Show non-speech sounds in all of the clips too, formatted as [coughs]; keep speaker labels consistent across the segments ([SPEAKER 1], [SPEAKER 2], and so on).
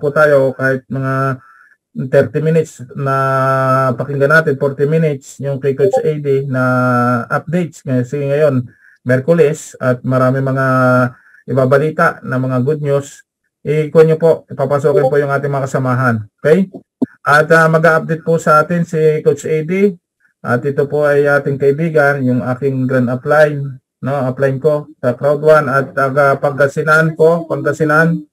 [SPEAKER 1] lang po tayo kahit mga 30 minutes na pakinggan natin, 40 minutes yung kay Coach AD na updates kasi ngayon Merkules at marami mga ibabalita na mga good news. Ikuha nyo po, ipapasokin po yung ating mga kasamahan. Okay? At uh, mag-update po sa atin si Coach AD. At ito po ay ating kaibigan, yung aking grand upline, no, upline ko sa Crowd 1 at taga Pangasinan po, Pangasinan.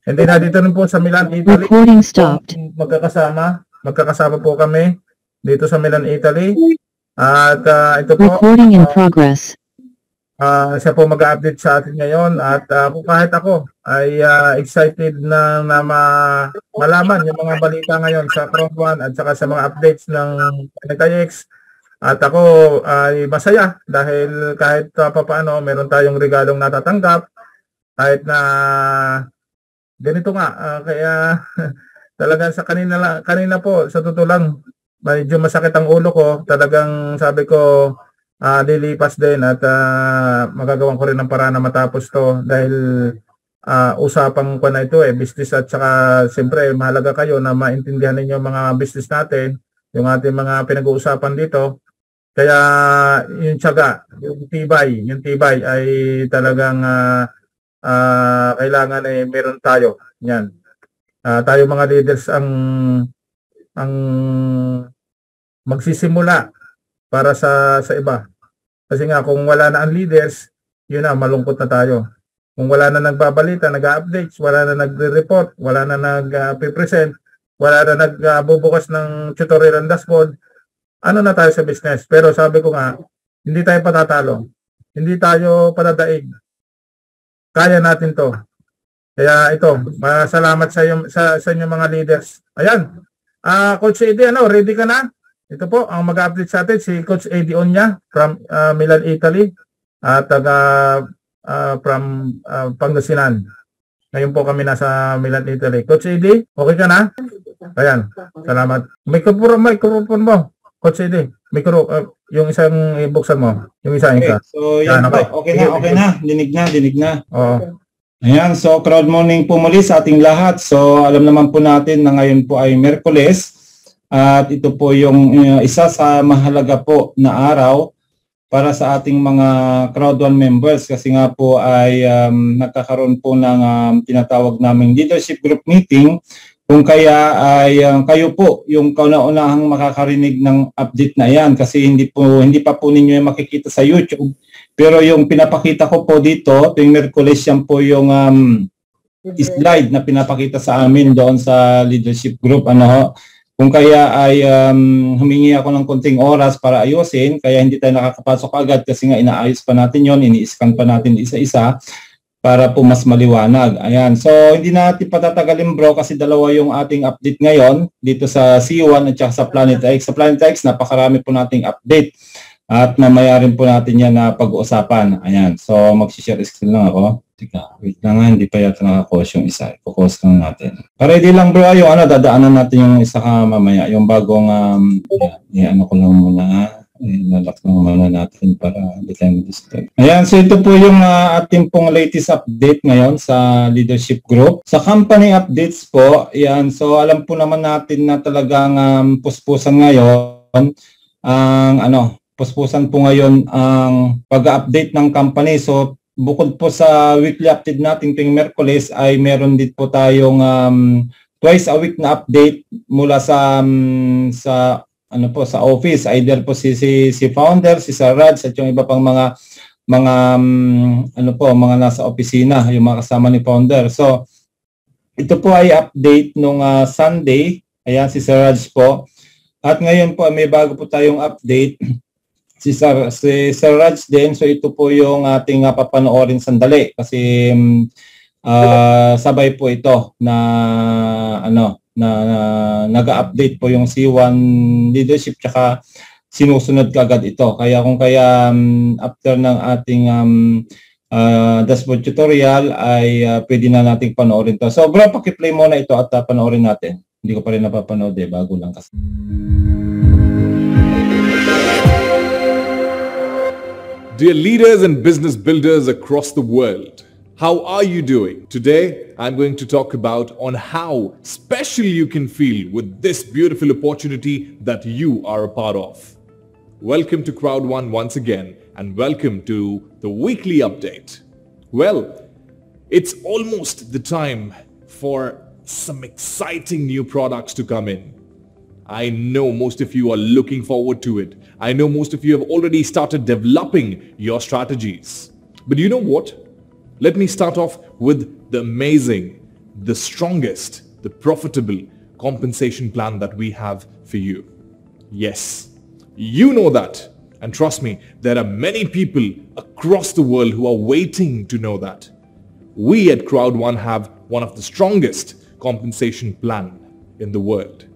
[SPEAKER 1] Hindi na dito rin po sa Milan, Italy.
[SPEAKER 2] Recording stopped.
[SPEAKER 1] Magkakasama, magkakasama po kami dito sa Milan, Italy. At uh, ito po,
[SPEAKER 2] Recording in progress.
[SPEAKER 1] uh, siya po mag-update sa atin ngayon at uh, kahit ako ay uh, excited na, na ma- malaman yung mga balita ngayon sa Crowd 1 at saka sa mga updates ng NTX. At ako ay masaya dahil kahit uh, papaano meron tayong regalong natatanggap kahit na ganito nga ah, kaya [laughs] talagang sa kanina kanina po sa totoo lang medyo masakit ang ulo ko. Talagang sabi ko ah lilipas din at ah, magagawan ko rin ng paraan na matapos to dahil ah, usapang ko na ito eh business at saka siyempre mahalaga kayo na maintindihan ninyo mga business natin yung ating mga pinag-uusapan dito. Kaya yung tiyaga yung tibay yung tibay ay talagang ah, ah, kailangan eh meron tayo. Yan. Ah, tayo mga leaders ang ang magsisimula para sa sa iba. Kasi nga kung wala na ang leaders yun na malungkot na tayo. Kung wala na nagbabalita nag-updates wala na nagre-report wala na nag-present wala na nagbubukas ng tutorial and dashboard ano na tayo sa business? Pero sabi ko nga hindi tayo patatalo. Hindi tayo padadaig kaya natin to kaya ito, masalamat sa, iyo, sa, sa inyo mga leaders. Ayan, Ah Coach Eddie, ano, ready ka na? Ito po, ang mag-update sa atin, si Coach Eddie Onya from ah, Milan, Italy. At taga ah, from ah, Pangasinan. Ngayon po kami nasa Milan, Italy. Coach Eddie, okay ka na? Ayan, salamat. Microphone, microphone mo. Coach Eddie, micro, ah, yung isang ibuksan mo. Yung isa,
[SPEAKER 3] Okay,
[SPEAKER 1] isa.
[SPEAKER 3] so yan
[SPEAKER 1] Yan,
[SPEAKER 3] po.
[SPEAKER 1] okay.
[SPEAKER 3] Okay na, okay na. Dinig na, dinig na.
[SPEAKER 1] Oo.
[SPEAKER 3] Ayan, so crowd morning po muli sa ating lahat. So alam naman po natin na ngayon po ay Merkules at ito po yung uh, isa sa mahalaga po na araw para sa ating mga crowd one members kasi nga po ay um, nagkakaroon po ng um, tinatawag naming leadership group meeting kung kaya ay um, kayo po yung kauna-unahang makakarinig ng update na yan kasi hindi po hindi pa po ninyo yung makikita sa YouTube pero yung pinapakita ko po dito, tuwing Merkulis yan po yung um, slide na pinapakita sa amin doon sa leadership group. Ano ho. Kung kaya ay um, humingi ako ng konting oras para ayusin, kaya hindi tayo nakakapasok agad kasi nga inaayos pa natin yon, ini-scan pa natin isa-isa para po mas maliwanag. Ayan. So, hindi natin patatagalin bro kasi dalawa yung ating update ngayon dito sa C1 at saka sa Planet X. Sa Planet X, napakarami po nating update. At mamaya rin po natin yan na pag-uusapan. Ayan. So, mag-share screen lang ako. Tika, wait lang nga. Hindi pa yata nakakost yung isa. Focus lang natin. Ready lang bro. Yung ano, dadaanan natin yung isa ka mamaya. Yung bagong, um, yan, ano ko lang muna. Ilalak lang muna natin para hindi tayo disturb. Ayan, so ito po yung uh, ating pong latest update ngayon sa leadership group. Sa company updates po, yan, so alam po naman natin na talagang um, puspusan ngayon ang ano, puspusan po ngayon ang pag-update ng company. So bukod po sa weekly update natin tuwing Merkulis ay meron din po tayong um, twice a week na update mula sa um, sa ano po sa office either po si si, si founder si Sir Raj at yung iba pang mga mga um, ano po mga nasa opisina yung mga kasama ni founder. So ito po ay update nung uh, Sunday. Ayan si Sir po. At ngayon po may bago po tayong update [clears throat] si Sir, si Sir Raj din. So ito po yung ating uh, papanoorin sandali kasi um, uh, sabay po ito na ano na, na nag-update po yung C1 leadership tsaka sinusunod kagad ito. Kaya kung kaya um, after ng ating um, uh, dashboard tutorial ay uh, pwede na nating panoorin to. So bro, paki-play muna ito at uh, panoorin natin. Hindi ko pa rin napapanood eh, bago lang kasi.
[SPEAKER 4] Dear leaders and business builders across the world, How are you doing? Today, I'm going to talk about on how special you can feel with this beautiful opportunity that you are a part of. Welcome to Crowd One once again and welcome to the weekly update. Well, it's almost the time for some exciting new products to come in. I know most of you are looking forward to it. I know most of you have already started developing your strategies. But you know what? Let me start off with the amazing, the strongest, the profitable compensation plan that we have for you. Yes, you know that. And trust me, there are many people across the world who are waiting to know that. We at Crowd One have one of the strongest compensation plan in the world.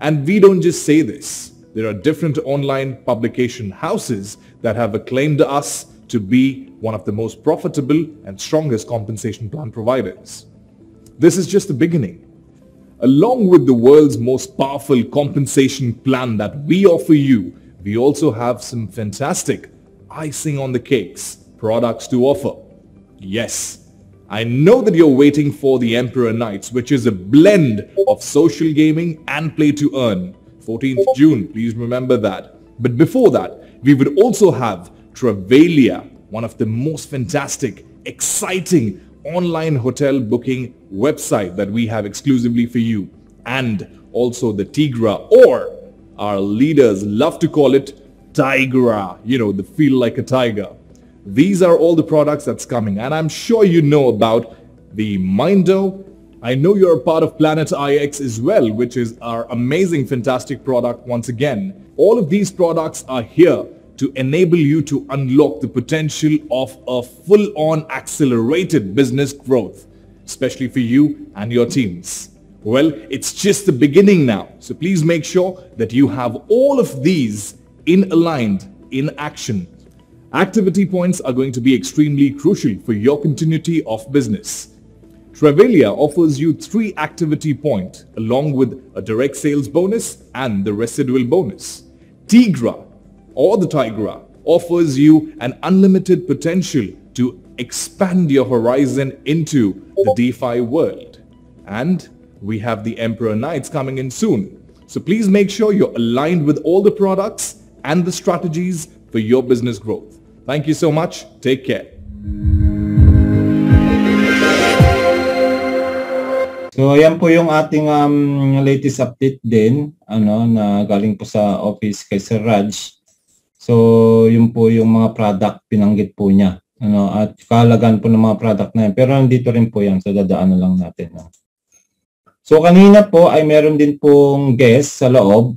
[SPEAKER 4] And we don't just say this. There are different online publication houses that have acclaimed us to be one of the most profitable and strongest compensation plan providers. This is just the beginning. Along with the world's most powerful compensation plan that we offer you, we also have some fantastic icing on the cakes products to offer. Yes, I know that you're waiting for the Emperor Knights, which is a blend of social gaming and play to earn. 14th June, please remember that. But before that, we would also have Travalia, one of the most fantastic, exciting online hotel booking website that we have exclusively for you. And also the Tigra or our leaders love to call it Tigra, you know, the feel like a tiger. These are all the products that's coming and I'm sure you know about the Mindo. I know you're a part of Planet IX as well, which is our amazing, fantastic product once again. All of these products are here to enable you to unlock the potential of a full-on accelerated business growth, especially for you and your teams. Well, it's just the beginning now. So please make sure that you have all of these in aligned, in action Activity points are going to be extremely crucial for your continuity of business. Travalia offers you three activity points along with a direct sales bonus and the residual bonus. Tigra or the Tigra offers you an unlimited potential to expand your horizon into the DeFi world. And we have the Emperor Knights coming in soon. So please make sure you're aligned with all the products and the strategies for your business growth. Thank you so much. Take care.
[SPEAKER 3] So ayan po yung ating um, latest update din ano na galing po sa office kay Sir Raj. So yun po yung mga product pinanggit po niya ano at kalagan po ng mga product na yan. Pero nandito rin po yan so dadaanan lang natin. No? So kanina po ay meron din pong guest sa loob.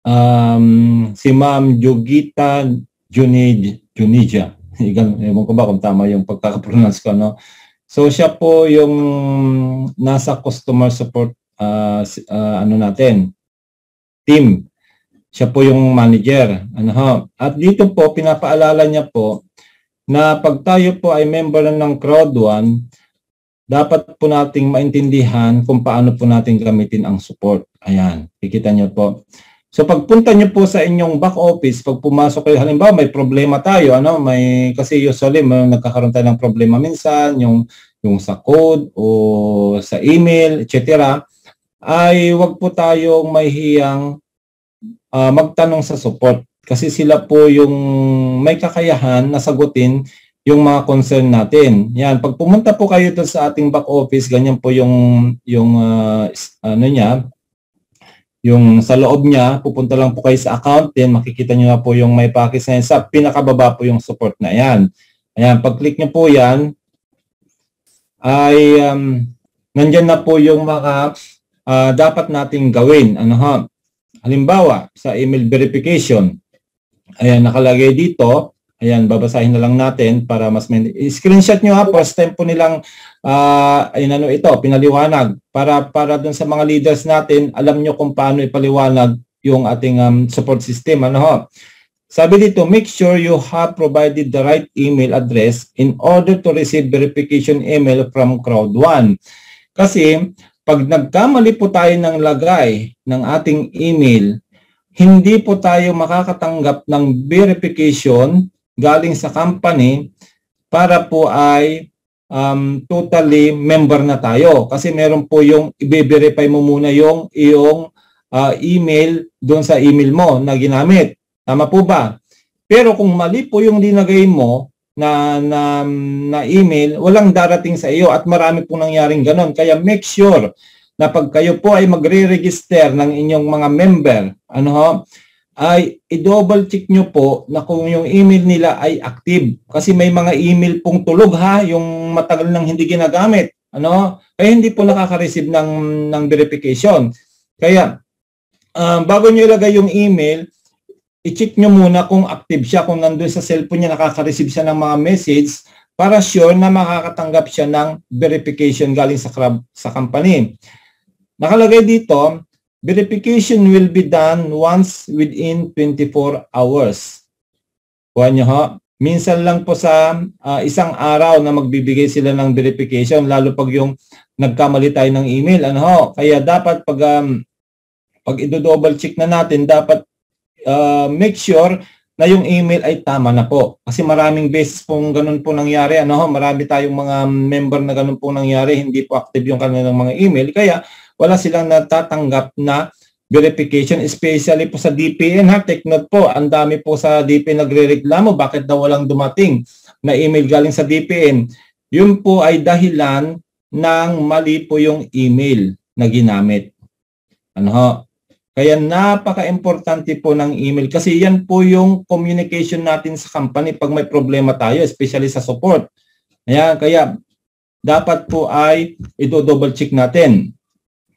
[SPEAKER 3] Um, si Ma'am Jogita Junid, Junija. [laughs] Ewan ko ba kung tama yung pagkakapronounce ko, no? So siya po yung nasa customer support uh, uh, ano natin, team. Siya po yung manager. Ano ho? At dito po pinapaalala niya po na pag tayo po ay member ng Crowd1, dapat po nating maintindihan kung paano po natin gamitin ang support. Ayan, kikita niyo po. So pagpunta niyo po sa inyong back office, pag pumasok kayo, halimbawa may problema tayo, ano, may kasi usually may nagkakaroon tayo ng problema minsan, yung yung sa code o sa email, etc. ay wag po tayong mahihiyang uh, magtanong sa support kasi sila po yung may kakayahan na sagutin yung mga concern natin. Yan, pag pumunta po kayo doon sa ating back office, ganyan po yung yung uh, ano niya, yung sa loob niya, pupunta lang po kayo sa account din, makikita niyo na po yung may package na yan. Sa pinakababa po yung support na yan. Ayan, pag-click niyo po yan, ay um, nandyan na po yung mga uh, dapat nating gawin. Ano ha? Halimbawa, sa email verification, ayan, nakalagay dito, Ayan, babasahin na lang natin para mas may... Screenshot nyo ha, first time po nilang uh, ayun, ano, ito, pinaliwanag. Para, para dun sa mga leaders natin, alam nyo kung paano ipaliwanag yung ating um, support system. Ano ho? Sabi dito, make sure you have provided the right email address in order to receive verification email from Crowd1. Kasi, pag nagkamali po tayo ng lagay ng ating email, hindi po tayo makakatanggap ng verification galing sa company para po ay um, totally member na tayo. Kasi meron po yung i-verify mo muna yung iyong uh, email doon sa email mo na ginamit. Tama po ba? Pero kung mali po yung dinagay mo na, na, na email, walang darating sa iyo at marami po nangyaring ganon. Kaya make sure na pag kayo po ay magre-register ng inyong mga member, ano ho, ay i-double check nyo po na kung yung email nila ay active. Kasi may mga email pong tulog ha, yung matagal nang hindi ginagamit. Ano? Kaya hindi po nakaka-receive ng, ng verification. Kaya, uh, bago nyo ilagay yung email, i-check nyo muna kung active siya, kung nandun sa cellphone niya, nakaka-receive siya ng mga message para sure na makakatanggap siya ng verification galing sa, sa company. Nakalagay dito, verification will be done once within 24 hours. Kuha nyo ho. Minsan lang po sa uh, isang araw na magbibigay sila ng verification, lalo pag yung nagkamali tayo ng email. Ano ho? Kaya dapat pag, um, pag i-double check na natin, dapat uh, make sure na yung email ay tama na po. Kasi maraming beses pong ganun po nangyari. Ano, marami tayong mga member na ganun po nangyari. Hindi po active yung kanilang mga email. Kaya wala silang natatanggap na verification, especially po sa DPN. Ha? Take note po, ang dami po sa DPN nagre-reklamo. Bakit daw walang dumating na email galing sa DPN? Yun po ay dahilan ng mali po yung email na ginamit. Ano ho? Kaya napaka-importante po ng email kasi yan po yung communication natin sa company pag may problema tayo, especially sa support. Kaya, kaya dapat po ay i-double check natin.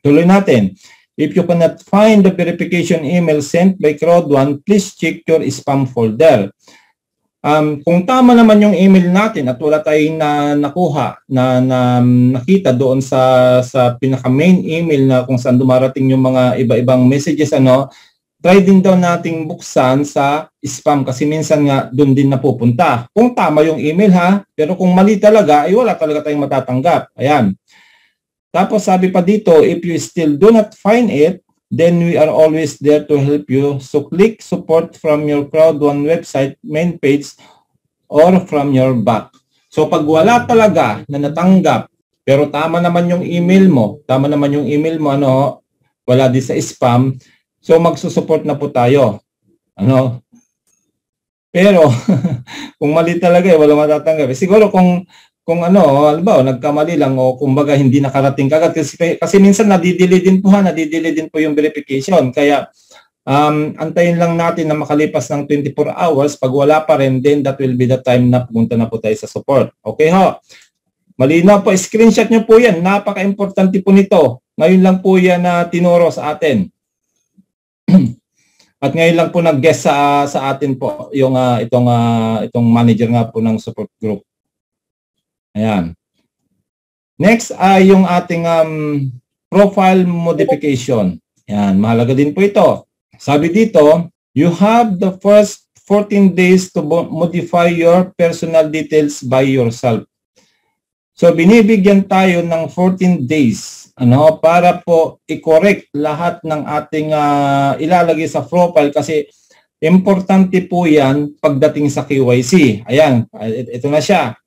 [SPEAKER 3] Tuloy natin. If you cannot find the verification email sent by Crowd1, please check your spam folder um, kung tama naman yung email natin at wala tayong na, nakuha na, na nakita doon sa sa pinaka main email na kung saan dumarating yung mga iba-ibang messages ano try din daw nating buksan sa spam kasi minsan nga doon din napupunta. Kung tama yung email ha, pero kung mali talaga ay wala talaga tayong matatanggap. Ayan. Tapos sabi pa dito, if you still do not find it, then we are always there to help you. So click support from your Crowd1 website main page or from your back. So pag wala talaga na natanggap, pero tama naman yung email mo, tama naman yung email mo, ano, wala di sa spam, so magsusupport na po tayo. Ano? Pero, [laughs] kung mali talaga, eh, wala matatanggap. Siguro kung kung ano, halimbawa, nagkamali lang o kumbaga hindi nakarating kagad. Kasi, kasi minsan nadidili din po ha, nadidili din po yung verification. Kaya um, antayin lang natin na makalipas ng 24 hours. Pag wala pa rin, then that will be the time na pumunta na po tayo sa support. Okay ho? Malinaw po, screenshot nyo po yan. Napaka-importante po nito. Ngayon lang po yan na tinuro sa atin. [clears throat] At ngayon lang po nag-guest sa sa atin po yung uh, itong uh, itong manager nga po ng support group. Ayan. Next ay yung ating um, profile modification. Ayan, mahalaga din po ito. Sabi dito, you have the first 14 days to modify your personal details by yourself. So binibigyan tayo ng 14 days ano para po i-correct lahat ng ating uh, ilalagay sa profile kasi importante po 'yan pagdating sa KYC. Ayan, ito na siya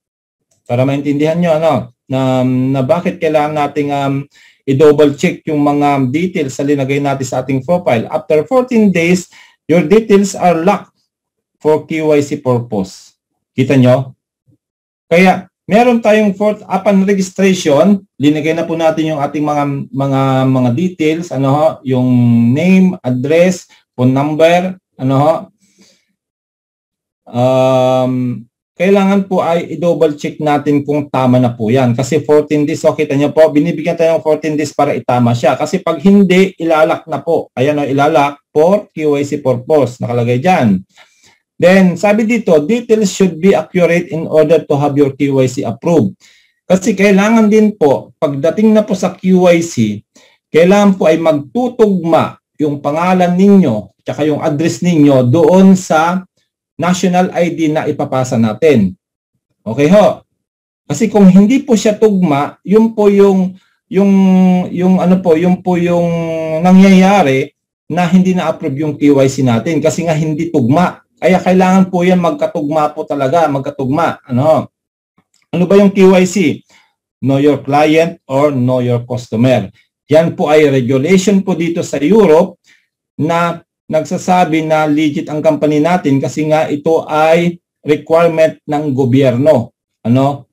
[SPEAKER 3] para maintindihan nyo ano, na, na bakit kailangan nating um, i-double check yung mga details sa linagay natin sa ating profile. After 14 days, your details are locked for KYC purpose. Kita nyo? Kaya, meron tayong fourth upon registration, linagay na po natin yung ating mga mga mga details, ano ho, yung name, address, phone number, ano ho. Um, kailangan po ay i-double check natin kung tama na po yan. Kasi 14 days, so kita nyo po, binibigyan tayo ng 14 days para itama siya. Kasi pag hindi, ilalak na po. Ayan o, ilalak for KYC purpose. Nakalagay dyan. Then, sabi dito, details should be accurate in order to have your KYC approved. Kasi kailangan din po, pagdating na po sa QYC, kailangan po ay magtutugma yung pangalan ninyo, tsaka yung address ninyo doon sa national ID na ipapasa natin. Okay ho? Kasi kung hindi po siya tugma, yun po yung yung yung ano po, yung po yung nangyayari na hindi na-approve yung KYC natin kasi nga hindi tugma. Kaya kailangan po yan magkatugma po talaga, magkatugma. Ano? Ano ba yung KYC? Know your client or know your customer. Yan po ay regulation po dito sa Europe na nagsasabi na legit ang company natin kasi nga ito ay requirement ng gobyerno. Ano?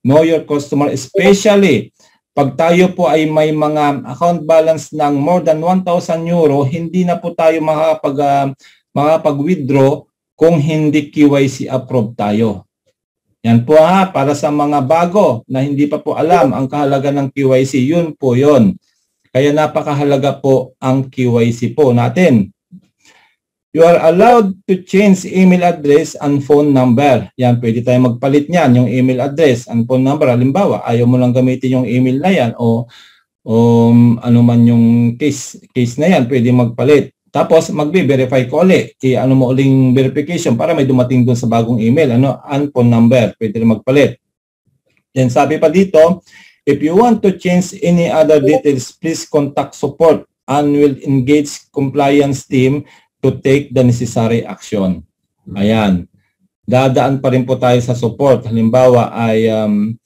[SPEAKER 3] Know your customer especially pag tayo po ay may mga account balance ng more than 1,000 euro, hindi na po tayo makakapag, uh, makakapag-withdraw kung hindi KYC approved tayo. Yan po ha, para sa mga bago na hindi pa po alam ang kahalaga ng KYC, yun po yun. Kaya napakahalaga po ang KYC po natin. You are allowed to change email address and phone number. Yan, pwede tayo magpalit niyan, yung email address and phone number. Halimbawa, ayaw mo lang gamitin yung email na yan o, o um, ano man yung case, case na yan, pwede magpalit. Tapos, magbe-verify ko ulit. I, ano mo uling verification para may dumating doon sa bagong email. Ano? And phone number. Pwede rin magpalit. Then sabi pa dito, if you want to change any other details, please contact support and will engage compliance team to take the necessary action. Ayan. Dadaan pa rin po tayo sa support. Halimbawa ay um,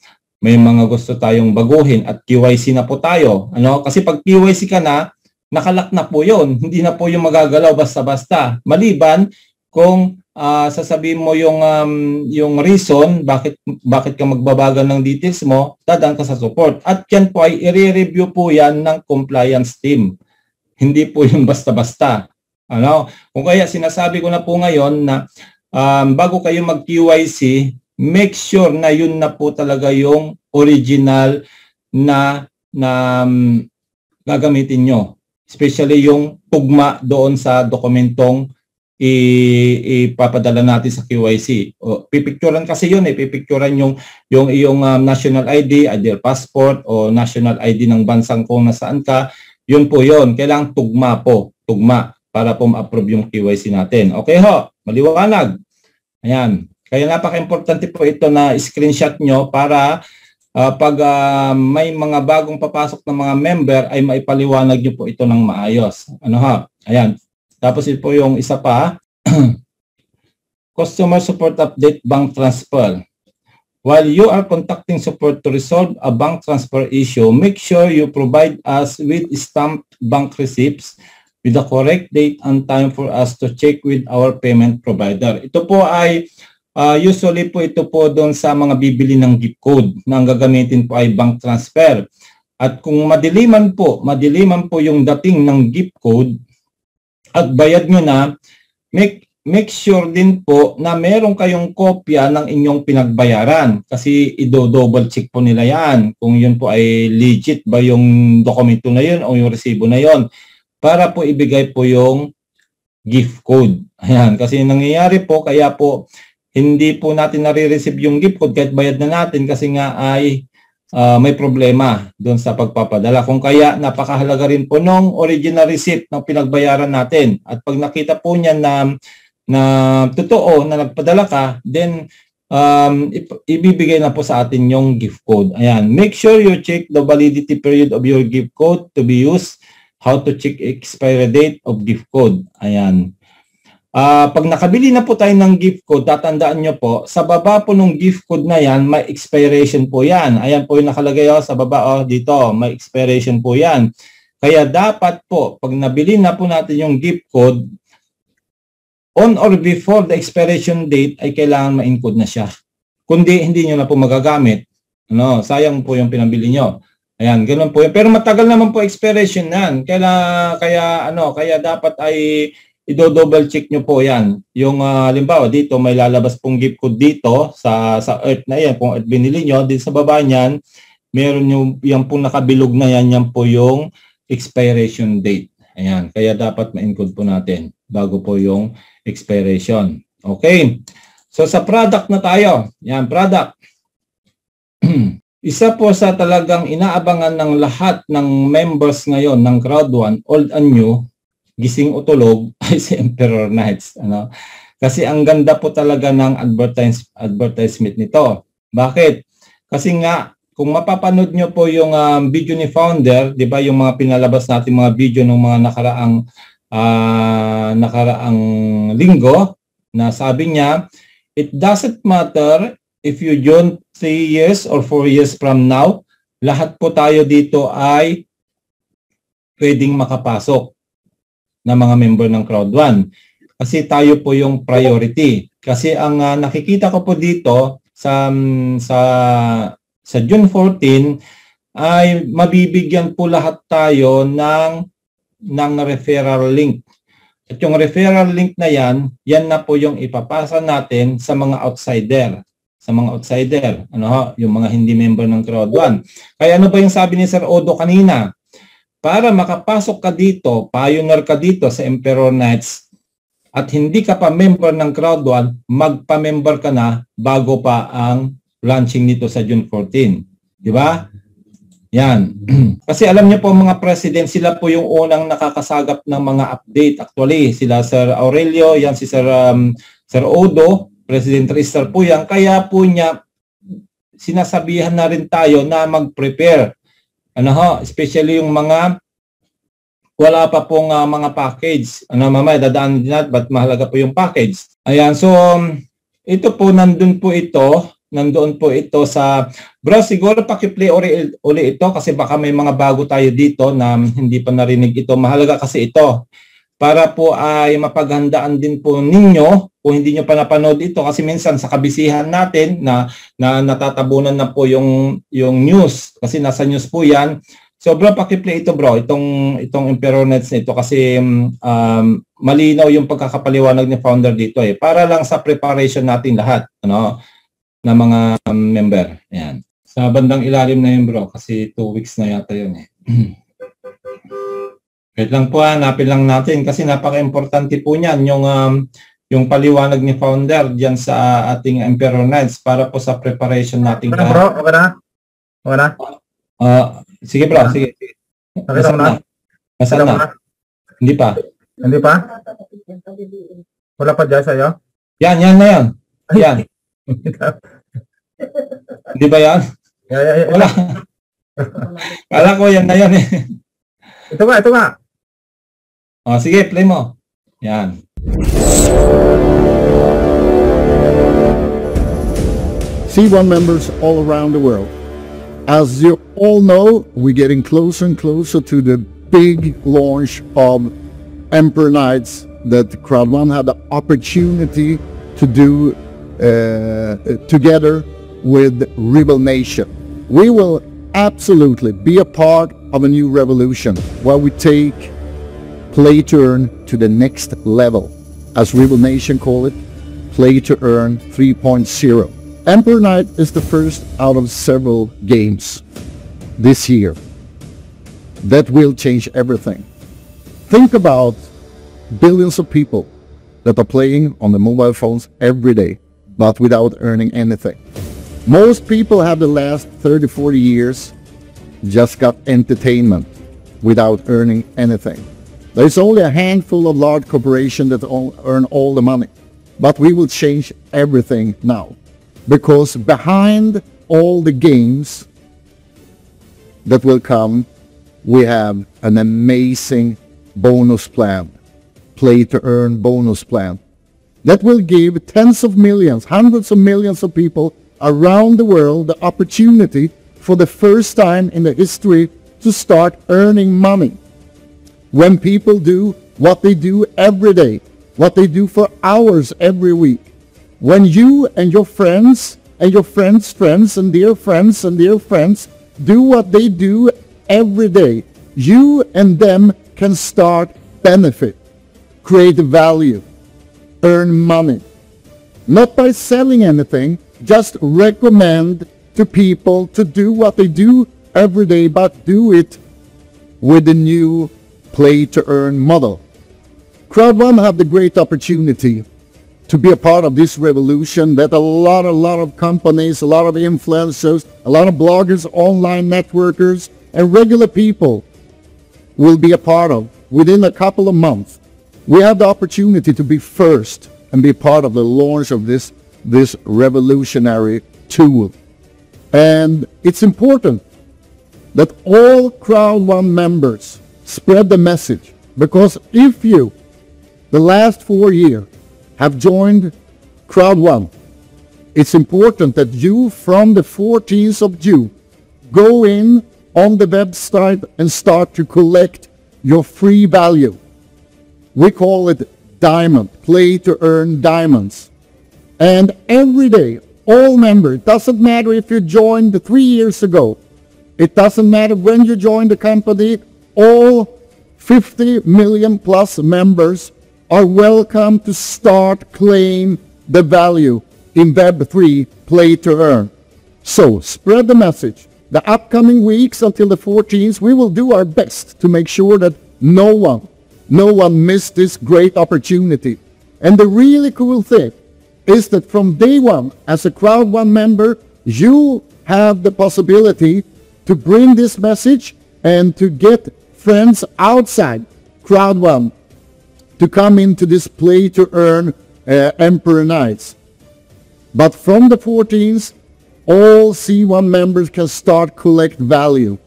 [SPEAKER 3] may mga gusto tayong baguhin at QYC na po tayo. Ano? Kasi pag QYC ka na, nakalak na po yon Hindi na po yung magagalaw basta-basta. Maliban kung uh, sasabihin mo yung um, yung reason bakit bakit ka magbabagal ng details mo, dadaan ka sa support. At yan po ay i-review po yan ng compliance team. Hindi po yung basta-basta. Ano? Kung kaya sinasabi ko na po ngayon na um, bago kayo mag-QYC, make sure na yun na po talaga yung original na na um, gagamitin nyo. Especially yung tugma doon sa dokumentong ipapadala natin sa QYC. O, pipicturan kasi yun eh, pipicturan yung yung iyong um, national ID, either passport o national ID ng bansang kung nasaan ka. Yun po yun. Kailangan tugma po, tugma para po ma-approve yung KYC natin. Okay ho, maliwanag. Ayan. Kaya napaka-importante po ito na screenshot nyo para uh, pag uh, may mga bagong papasok ng mga member ay maipaliwanag nyo po ito ng maayos. Ano ha? Ayan. Tapos ito po yung isa pa. [clears throat] Customer Support Update Bank Transfer. While you are contacting support to resolve a bank transfer issue, make sure you provide us with stamped bank receipts with the correct date and time for us to check with our payment provider. Ito po ay uh, usually po ito po doon sa mga bibili ng gift code na ang gagamitin po ay bank transfer. At kung madiliman po, madiliman po yung dating ng gift code at bayad nyo na, make make sure din po na meron kayong kopya ng inyong pinagbayaran kasi i-double check po nila yan kung yun po ay legit ba yung dokumento na yun o yung resibo na yun para po ibigay po yung gift code. Ayan, kasi nangyayari po, kaya po hindi po natin nare-receive yung gift code kahit bayad na natin kasi nga ay uh, may problema doon sa pagpapadala. Kung kaya napakahalaga rin po nung original receipt ng pinagbayaran natin. At pag nakita po niya na na totoo na nagpadala ka, then um, ibibigay na po sa atin yung gift code. Ayan. Make sure you check the validity period of your gift code to be used how to check expiry date of gift code. Ayan. Uh, pag nakabili na po tayo ng gift code, tatandaan nyo po, sa baba po ng gift code na yan, may expiration po yan. Ayan po yung nakalagay oh, sa baba oh, dito, may expiration po yan. Kaya dapat po, pag nabili na po natin yung gift code, on or before the expiration date ay kailangan ma-encode na siya. Kundi hindi nyo na po magagamit, ano, sayang po yung pinabili nyo. Ayan, ganoon po. Pero matagal naman po expiration nan. Kaya kaya ano, kaya dapat ay i-double check nyo po 'yan. Yung uh, halimbawa dito may lalabas pong gift code dito sa sa earth na 'yan, kung earth binili nyo, din sa baba niyan, meron yung yan pong nakabilog na yan, yan po yung expiration date. Ayan, kaya dapat ma-encode po natin bago po yung expiration. Okay. So sa product na tayo. Yan, product. [clears throat] Isa po sa talagang inaabangan ng lahat ng members ngayon ng Crowd1, old and new, gising o tulog, [laughs] ay si Emperor Knights. Ano? Kasi ang ganda po talaga ng advertise, advertisement nito. Bakit? Kasi nga, kung mapapanood nyo po yung um, video ni Founder, di ba yung mga pinalabas natin mga video ng mga nakaraang uh, nakaraang linggo, na sabi niya, it doesn't matter if you join 3 years or 4 years from now, lahat po tayo dito ay pwedeng makapasok na mga member ng Crowd1. Kasi tayo po yung priority. Kasi ang ah, nakikita ko po dito sa mm, sa sa June 14 ay mabibigyan po lahat tayo ng ng referral link. At yung referral link na yan, yan na po yung ipapasa natin sa mga outsider. Sa mga outsider, ano ho, yung mga hindi member ng Crowd1. Kaya ano ba yung sabi ni Sir Odo kanina? Para makapasok ka dito, pioneer ka dito sa Emperor Knights, at hindi ka pa member ng Crowd1, magpa-member ka na bago pa ang launching nito sa June 14. Di ba? Yan. [clears throat] Kasi alam niyo po mga president, sila po yung unang nakakasagap ng mga update. Actually, sila Sir Aurelio, yan si Sir um, Sir Odo, President Tristar po yan. Kaya po niya sinasabihan na rin tayo na mag-prepare. Ano ho, especially yung mga wala pa pong ah, mga package. Ano mamaya dadaan din natin, but mahalaga po yung package. Ayan, so um, ito po, nandun po ito, nandoon po ito sa, bro, siguro pakiplay uli, uli ito kasi baka may mga bago tayo dito na hindi pa narinig ito. Mahalaga kasi ito para po ay mapaghandaan din po ninyo kung hindi nyo pa napanood ito kasi minsan sa kabisihan natin na, na natatabunan na po yung, yung news kasi nasa news po yan So bro, pakiplay ito bro, itong itong Emperor Nets na ito kasi um, malinaw yung pagkakapaliwanag ni founder dito eh. Para lang sa preparation natin lahat, ano, na mga um, member. Ayan. Sa bandang ilalim na yun bro, kasi two weeks na yata yun eh. [clears throat] Wait lang po, hanapin lang natin kasi napaka-importante po niyan yung um, yung paliwanag ni founder diyan sa ating Emperor Knights para po sa preparation nating
[SPEAKER 1] Okay na bro, okay na? Okay na?
[SPEAKER 3] Ah, sige bro, sige. sige.
[SPEAKER 1] Nakita mo na? Mo
[SPEAKER 3] na?
[SPEAKER 1] na?
[SPEAKER 3] Hindi pa.
[SPEAKER 1] Hindi pa? Wala pa dyan sa'yo?
[SPEAKER 3] Yan, yan na yan. Yan. [laughs] Hindi ba yan?
[SPEAKER 1] Yeah, yeah, yeah.
[SPEAKER 3] Wala. [laughs] Kala ko yan na yan eh.
[SPEAKER 1] Ito nga, ito nga.
[SPEAKER 3] O, sige, play mo. Yan.
[SPEAKER 5] C1 members all around the world. As you all know, we're getting closer and closer to the big launch of Emperor Knights that Crowd1 had the opportunity to do uh, together with Rebel Nation. We will absolutely be a part of a new revolution where we take play to earn to the next level. As Rebel Nation call it, play to earn 3.0. Emperor Knight is the first out of several games this year that will change everything. Think about billions of people that are playing on the mobile phones every day, but without earning anything. Most people have the last 30, 40 years just got entertainment without earning anything. There's only a handful of large corporations that all, earn all the money. But we will change everything now. Because behind all the games that will come, we have an amazing bonus plan, play to earn bonus plan, that will give tens of millions, hundreds of millions of people around the world the opportunity for the first time in the history to start earning money. When people do what they do every day, what they do for hours every week, when you and your friends and your friends' friends and their friends and their friends do what they do every day, you and them can start benefit, create value, earn money. Not by selling anything, just recommend to people to do what they do every day, but do it with a new play to earn model. Crowd1 have the great opportunity to be a part of this revolution that a lot, a lot of companies, a lot of influencers, a lot of bloggers, online networkers, and regular people will be a part of within a couple of months. We have the opportunity to be first and be part of the launch of this, this revolutionary tool. And it's important that all Crowd1 members spread the message because if you, the last four years, have joined Crowd1 it's important that you, from the 14th of June, go in on the website and start to collect your free value. We call it diamond, play to earn diamonds. And every day, all members, it doesn't matter if you joined three years ago, it doesn't matter when you joined the company, all 50 million plus members are welcome to start claim the value in Web3 play to earn. So spread the message. The upcoming weeks until the 14th, we will do our best to make sure that no one, no one missed this great opportunity. And the really cool thing is that from day one, as a Crowd One member, you have the possibility to bring this message and to get friends outside Crowd One to come into this play to earn uh, Emperor Nights. But from the 14th, all C1 members can start collect value,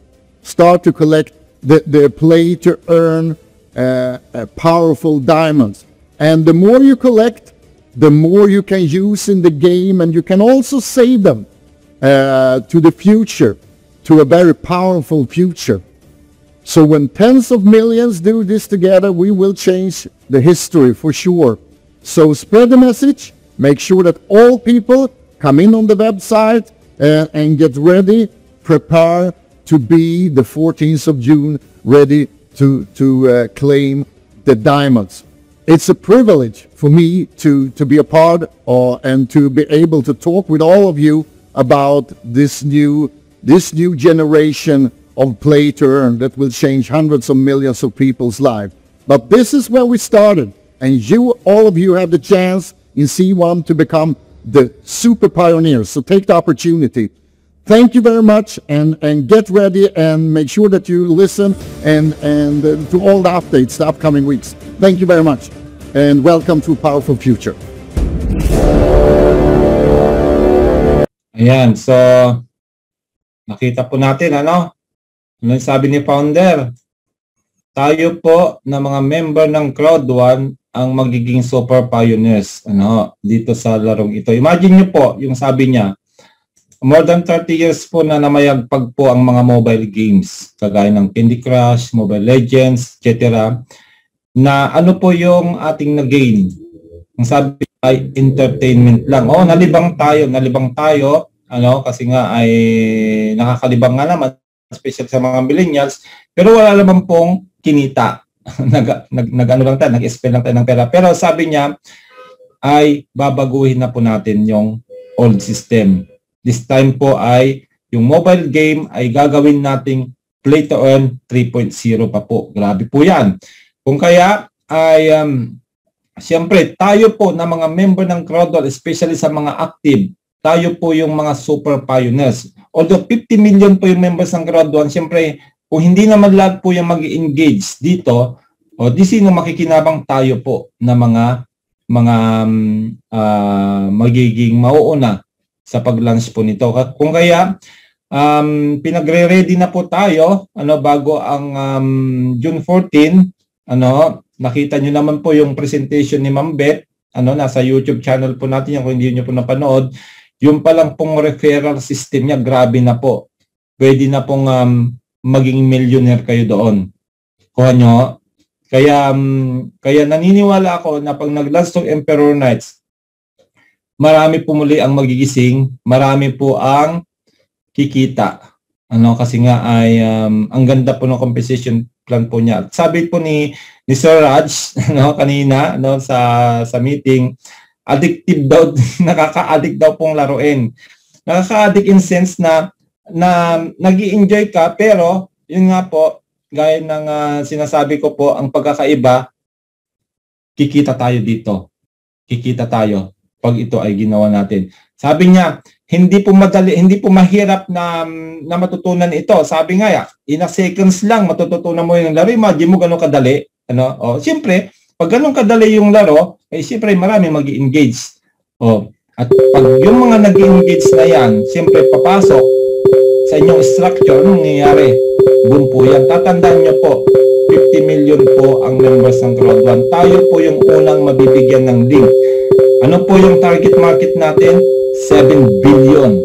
[SPEAKER 5] start to collect the, the play to earn uh, uh, powerful diamonds. And the more you collect, the more you can use in the game, and you can also save them uh, to the future, to a very powerful future. So when tens of millions do this together, we will change the history for sure. So spread the message, make sure that all people come in on the website uh, and get ready, prepare to be the 14th of June, ready to, to uh, claim the diamonds. It's a privilege for me to, to be a part of, and to be able to talk with all of you about this new, this new generation of play to earn that will change hundreds of millions of people's lives. But this is where we started, and you, all of you, have the chance in C1 to become the super pioneers. So take the opportunity. Thank you very much, and, and get ready and make sure that you listen and, and uh, to all the updates the upcoming weeks. Thank you very much, and welcome to Powerful Future.
[SPEAKER 3] Ayan, so nakita po natin ano? Ano sabi ni founder? Tayo po na mga member ng Crowd1 ang magiging super pioneers ano dito sa larong ito. Imagine niyo po yung sabi niya, more than 30 years po na namayagpag po ang mga mobile games kagaya ng Candy Crush, Mobile Legends, etc. Na ano po yung ating na-gain? Ang sabi ay entertainment lang. Oh, nalibang tayo, nalibang tayo, ano, kasi nga ay nakakalibang nga naman, especially sa mga millennials, pero wala naman pong kinita. [laughs] nag, nag, nag ano lang tayo, nag-spend lang tayo ng pera. Pero sabi niya, ay babaguhin na po natin yung old system. This time po ay yung mobile game ay gagawin nating play to earn 3.0 pa po. Grabe po yan. Kung kaya ay um, Siyempre, tayo po na mga member ng Crowdwall, especially sa mga active, tayo po yung mga super pioneers. Although 50 million po yung members ng Crowdwall, siyempre, kung hindi naman lahat po yung mag engage dito, o di sino makikinabang tayo po na mga mga uh, magiging mauuna sa pag-launch po nito. Kung kaya, um, pinagre-ready na po tayo ano bago ang um, June 14, ano, nakita nyo naman po yung presentation ni Ma'am Beth, ano, nasa YouTube channel po natin yan kung hindi nyo po napanood. Yung palang pong referral system niya, grabe na po. Pwede na pong um, maging millionaire kayo doon. Kuha nyo. Kaya, um, kaya naniniwala ako na pag nag-last ng Emperor Nights, marami po muli ang magigising, marami po ang kikita. Ano kasi nga ay um, ang ganda po ng compensation plan po niya. Sabi po ni ni Sir Raj [laughs] no kanina no sa sa meeting, addictive daw [laughs] nakaka-addict daw pong laruin. Nakaka-addict in sense na na nag-enjoy ka pero yun nga po gaya ng uh, sinasabi ko po ang pagkakaiba kikita tayo dito. Kikita tayo pag ito ay ginawa natin. Sabi niya, hindi po madali, hindi po mahirap na, na matutunan ito. Sabi nga ya, in a seconds lang matututunan mo yung laro. Imagine mo gano'ng kadali. Ano? O, siyempre, pag gano'ng kadali yung laro, eh siyempre marami mag engage O, at pag yung mga nag engage na yan, siyempre papasok sa inyong structure, anong nangyayari? Boom po yan. Tatandaan nyo po, 50 million po ang members ng Crowd1. Tayo po yung unang mabibigyan ng link. Ano po yung target market natin? 7 billion